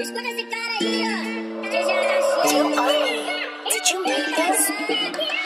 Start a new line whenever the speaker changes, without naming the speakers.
Escuta esse cara aí, ó.
Did you make this?